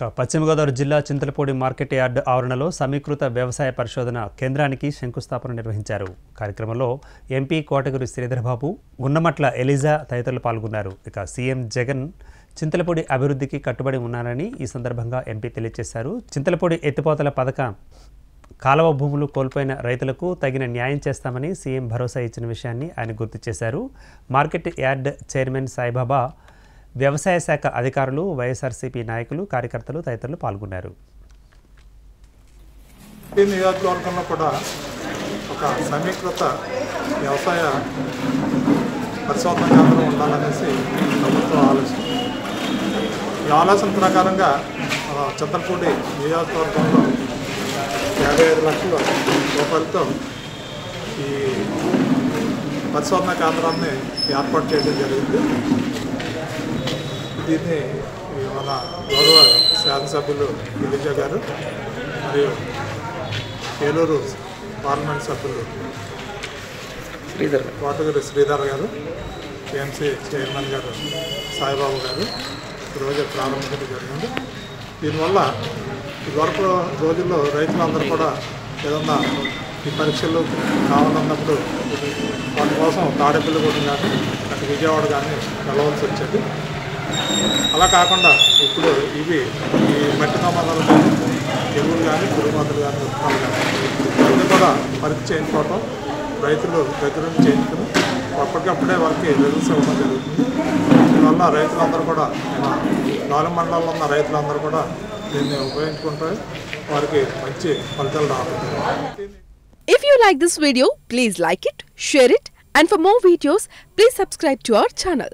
పశ్చిమ గోదావరి జిల్లా Chintalapudi market yard ఆవరణలో సమీకృత వ్యవసాయ పరిశోధన కేంద్రానికి శంకుస్థాపన నిర్వహించారు. కార్యక్రమంలో ఎంపీ కోటగిరి శ్రీధరబాబు గున్నమట్ల ఎలిజా తదితరులు పాల్గొన్నారు. ఇక సీఎం జగన్ చింతలపూడి అభివృద్ధికి కట్టుబడి ఉన్నారని ఈ సందర్భంగా ఎంపీ తెలియజేశారు. చింతలపూడి ఎత్తిపోతల పథకం కాలవ భూములు కోల్పోయిన రైతులకు తగిన న్యాయం చేస్తామని సీఎం భరోసా ఇచ్చిన విషయాన్ని ఆయన గుర్తు చేశారు. మార్కెట్ యార్డ్ చైర్మన్ సాయిబాబా వ్యవసాయ శాఖ అధికారులు వైఎస్ఆర్సీపీ నాయకులు కార్యకర్తలు తదితరులు పాల్గొన్నారు. నియోజకవర్గంలో కూడా ఒక సమీకృత వ్యవసాయ పరిశోధన కేంద్రం ఉండాలనేసి ప్రభుత్వం ఆలోచన. ఈ ఆలోచన ప్రకారంగా చిత్రపూడి నియోజకవర్గంలో యాభై ఐదు లక్షల రూపాయలతో ఈ పరిశోధన కేంద్రాన్ని ఏర్పాటు చేయడం జరిగింది. దీన్ని మన గౌరవ శాసనసభ్యులు గిరిజ గారు మరియు ఏలూరు పార్లమెంట్ సభ్యులు శ్రీధర్ కోటగిరి శ్రీధర్ గారు టీఎంసీ చైర్మన్ గారు సాయిబాబు గారు ఈరోజు ప్రారంభించడం జరిగింది. దీనివల్ల ఇదివరకు రోజుల్లో రైతులందరూ కూడా ఏదన్నా ఈ పరీక్షలు కావాలన్నప్పుడు వాటి కోసం తాడేపల్లిగూడెం కానీ అటు విజయవాడ కానీ వెళ్ళవలసి వచ్చేది. అలా కాకుండా ఇప్పుడు ఇవి ఈ మట్టి నమ్మకాలు కానీ ఎరువులు కానీ పురుగు కానీ విత్తనాలు కానీ అన్నీ కూడా పరీక్ష చేయించుకోవటం రైతులు దగ్గర నుంచి చేయించుకుని అప్పటికప్పుడే వారికి రిజల్ట్స్ ఇవ్వడం జరుగుతుంది. దీనివల్ల రైతులందరూ కూడా మా నాలుగు మండలాల్లో ఉన్న రైతులందరూ కూడా దీన్ని ఉపయోగించుకుంటే వారికి మంచి ఫలితాలు రావాలి If you like this video, please like it, share it, and for more videos, please subscribe to our channel.